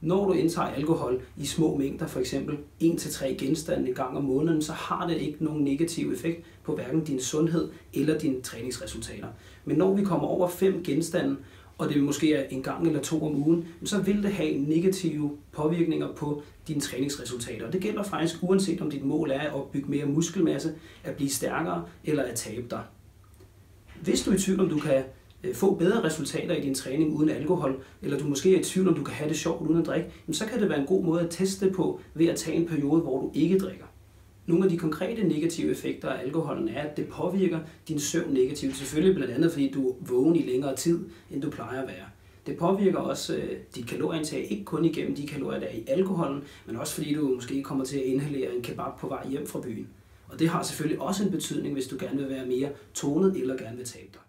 Når du indtager alkohol i små mængder, for eksempel 1-3 genstande en gang om måneden, så har det ikke nogen negativ effekt på hverken din sundhed eller dine træningsresultater. Men når vi kommer over 5 genstande, og det måske er en gang eller to om ugen, så vil det have negative påvirkninger på dine træningsresultater. Og det gælder faktisk uanset om dit mål er at opbygge mere muskelmasse, at blive stærkere eller at tabe dig. Hvis du er i tvivl om du kan Øh, få bedre resultater i din træning uden alkohol, eller du måske er i tvivl om du kan have det sjovt uden at drikke, så kan det være en god måde at teste det på ved at tage en periode, hvor du ikke drikker. Nogle af de konkrete negative effekter af alkoholen er, at det påvirker din søvn negativt. Selvfølgelig blandt andet, fordi du er vågen i længere tid, end du plejer at være. Det påvirker også øh, dit kalorieindtag, ikke kun igennem de kalorier, der er i alkoholen, men også fordi du måske kommer til at inhalere en kebab på vej hjem fra byen. Og det har selvfølgelig også en betydning, hvis du gerne vil være mere tonet eller gerne vil tabe dig.